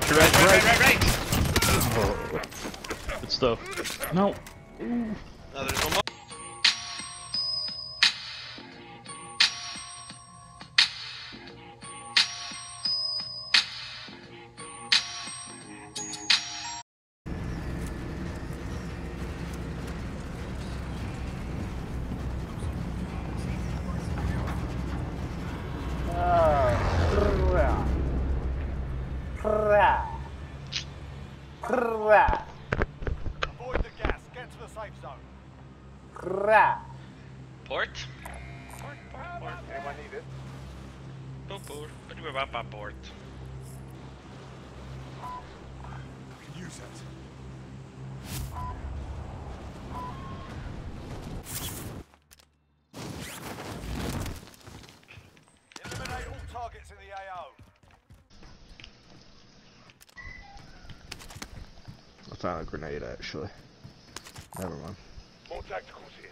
right, right, Right, right. right, right, right. Oh. Good stuff. No. No, there's one more. Port, port. What do we about my port? Can use it. Eliminate all targets in the AO. I found a grenade actually. Never mind. More tacticals here.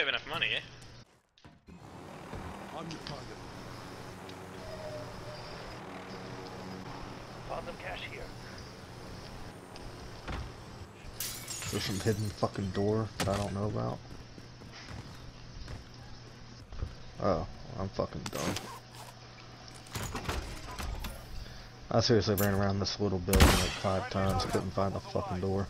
Have enough money, eh? I'm your target. Found some cash here. There's some hidden fucking door that I don't know about. Oh, I'm fucking dumb. I seriously ran around this little building like five times, couldn't find the fucking door.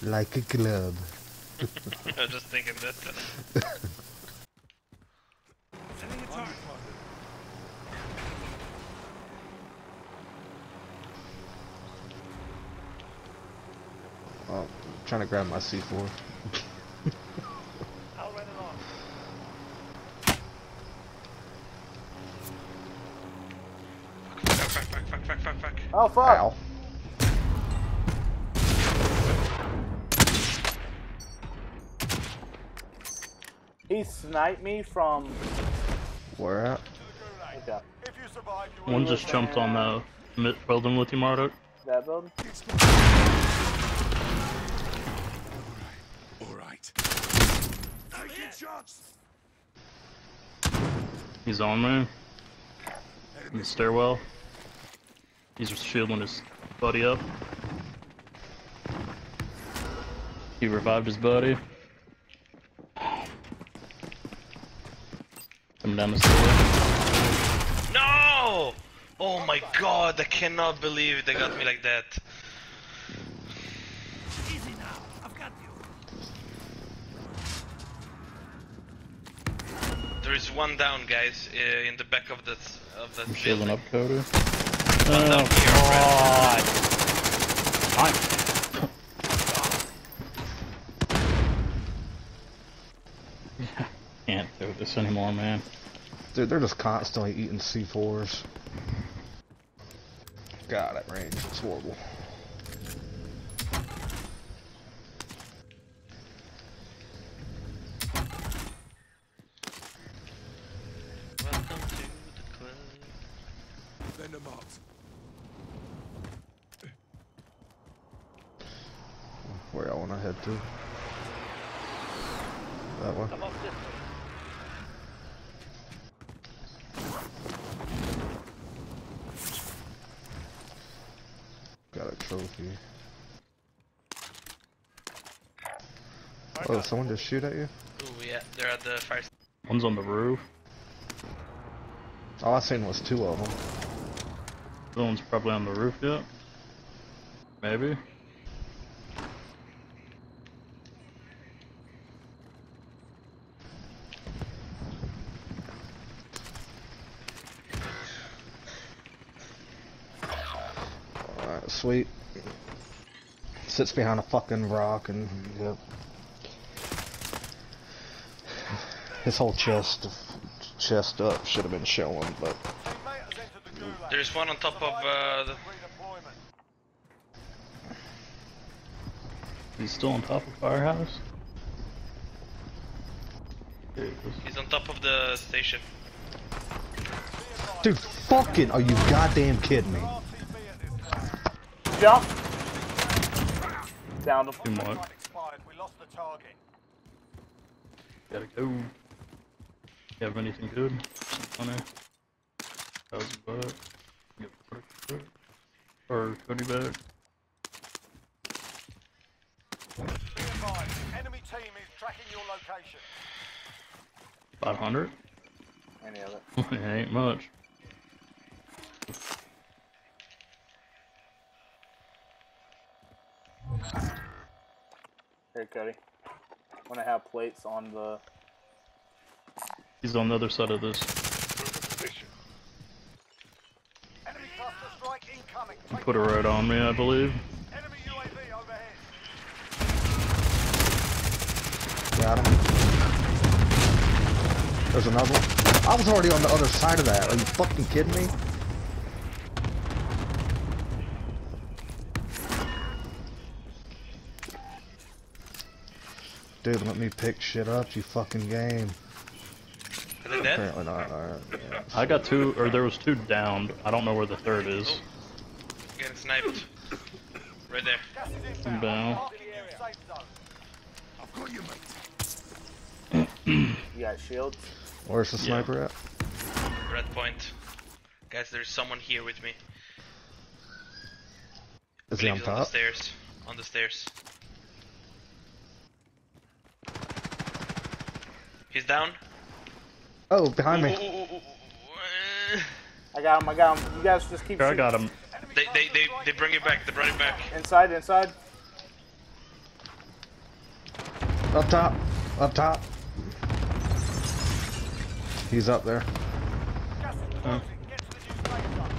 Like a glove. I was just thinking that. Sending a target. Oh, I'm trying to grab my C4. I'll run along. Fuck, fuck, fuck, fuck, fuck, fuck, fuck. Oh fuck! Ow. He sniped me from. Where at? Okay, If you survive, you One just jumped on the mid building with you, Mardock. that building. Alright. Taking shots. He's on me. In the stairwell. He's just shielding his buddy up. He revived his buddy. Coming down the stair. No! Oh my god, I cannot believe they got me like that. Easy now. I've got you. There is one down, guys, uh, in the back of that of that I'm building. up Cody. One down Oh, here, God. Anymore, man. Dude, they're just constantly eating C4s. God, that range, is horrible. Welcome to the club. Vendor marked. Where y'all wanna head to? That one? Come up this way. Got a trophy. Oh, someone just shoot at you? Ooh, yeah, they're at the fire. One's on the roof. All I seen was two of them. The one's probably on the roof yet. Maybe. Alright, sweet. Sits behind a fucking rock and yep. His whole chest, chest up should have been showing, but Teammate has entered the gulag. There's one on top of uh, the. Redeployment. He's still on top of Firehouse? There he is. He's on top of the station. dude, fucking, are you goddamn kidding me? RTB at this time. Jump. Down the Too much. We lost the target. Gotta go. You have anything good? Funny. Thousand bucks. Get Parker back. Or Cody back. Be advised, enemy team is tracking your location. 500? Any of it. it ain't much. Here, Cody. I'm gonna have plates on the. He's on the other side of this. Enemy cluster strike incoming. Take Put it right on me, I believe. Enemy UAV overhead. Got him. There's another one. I was already on the other side of that. Are you fucking kidding me? Dude, let me pick shit up, you fucking game. Are they dead? Apparently not. Alright. yeah. I got two, or there was two downed. I don't know where the third is. Oh, getting sniped. Right there. Gas is inbound. Inbound. Marking the safe zone. You got shields. Where's the Yeah. sniper at? Red point. Guys, there's someone here with me. Is he on he's on the stairs. On the stairs. He's down. Oh, behind me. I got him. I got him. You guys just keep. Here, I got him. They, they, they, they bring it back. They bring it back. Inside. Inside. Up top. Up top. He's up there. Gas is closing. Get to the new safe zone.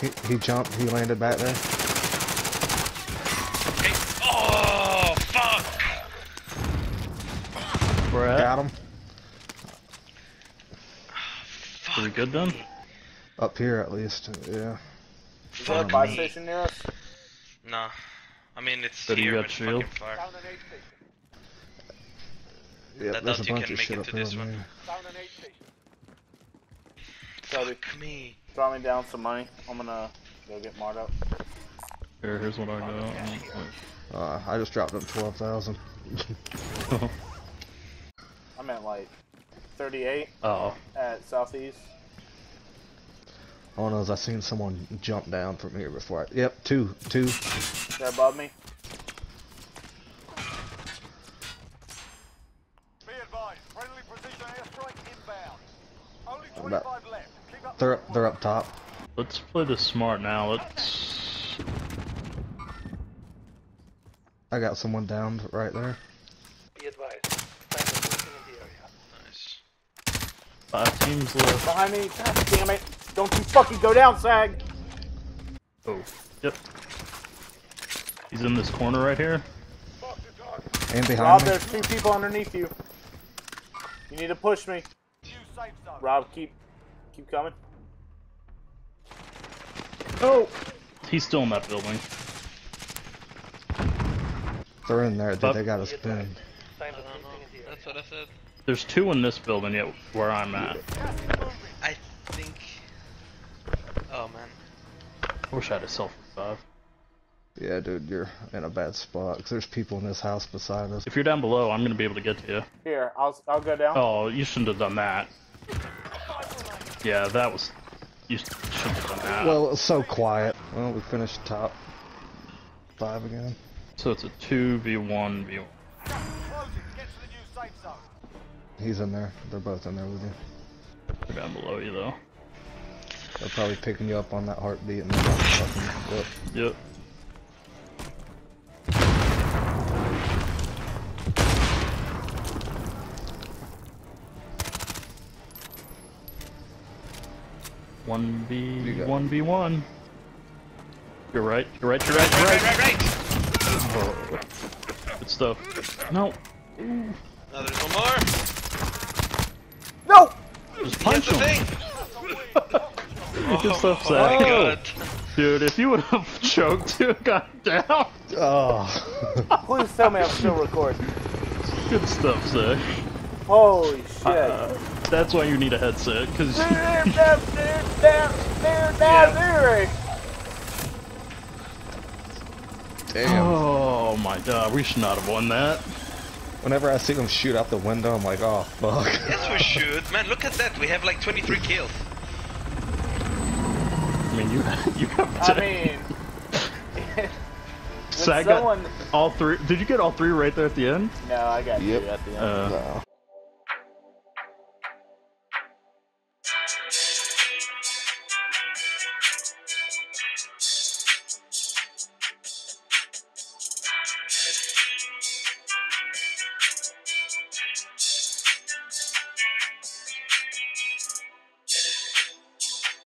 He, he jumped. He landed back there. Okay. Oh, fuck! Where at? Got him. Are we good then? Up here at least. Yeah. Is there a Fuck buy me. station near us? Nah. I mean, it's But you got but shield? fucking far. Down an. Yeah. I There's a bunch of make shit it up to here. this on one. me. Down an aid station. Cody, Fuck me. throw me down some money. I'm gonna go get marked up. Here, here's what I got. Uh, I just dropped him twelve thousand. I'm at like 38 oh, at southeast. Oh, All I know is I seen someone jump down from here before. I, yep, two, two. They're above me. Be advised, friendly precision airstrike inbound. Only About- 25 left. Keep up They're the up, they're up top. let's play this smart now. Let's. I got someone down right there. Nice. Five teams left. Behind me. God damn it. Don't you fucking go down, Sag. Oh, yep. He's in this corner right here. And Rob, behind me. there's two people underneath you. You need to push me. new safe zone. Rob, keep keep coming. Oh! He's still in that building. They're in there. Dude, they got us pinned. I don't know. That's what I said. There's two in this building yet where I'm at. Gas is moving. I think. Oh man. I wish I had a self revive. Yeah, dude, you're in a bad spot. 'cause there's people in this house beside us. If you're down below, I'm gonna be able to get to you. Here, I'll I'll go down. Oh, you shouldn't have done that. Yeah, that was. You shouldn't have done that. Well, it was so quiet. Well, we finished top five again. so it's a 2v1 v1. Gas is He's in there. They're both in there with you. They're down below you though. They're probably picking you up on that heartbeat and they're fucking look. Yep. One v You got it. one v one. You're right. You're right. You're right. You're Right, right. right, right, right. Oh, good stuff. No, Now there's one more. No! just Here's punch the him. thing. Good stuff, Oh my Zach. god. Dude, if you would have choked you got down. Oh. Please tell me I'm still recording. Good stuff, Zach. Holy shit. Uh, that's why you need a headset, because Damn. oh my god, we should not have won that. Whenever I see them shoot out the window, I'm like, oh fuck. Yes, we should. Man, look at that. We have like 23 kills. I mean, you you have I to. mean, Zach someone- got all three. Did you get all three right there at the end? no, I got Yep. you at the end. Uh, No.